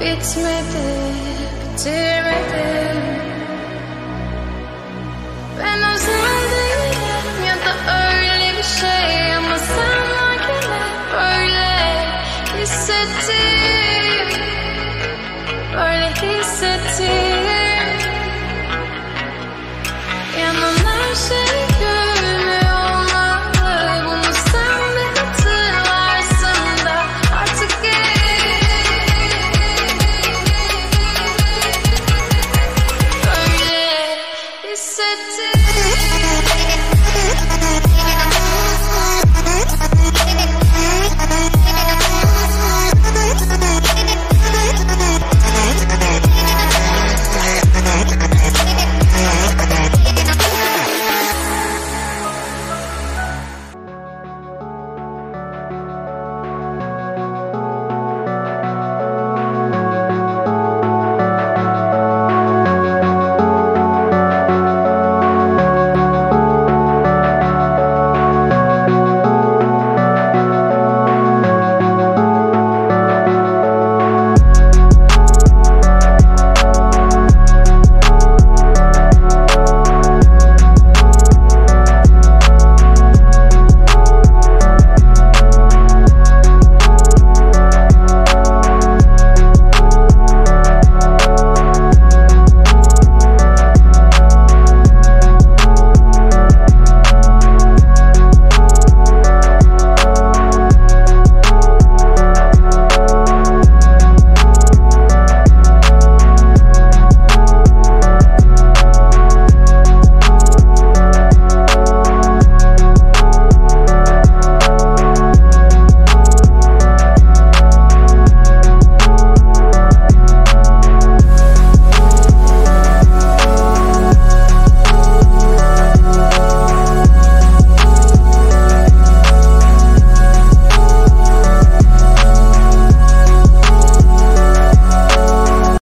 Bitmedi, bitirmedim Ben özel değilim ya da öyle bir şey Ama sen lakin böyle hissettim Böyle hissettim Yanan her şey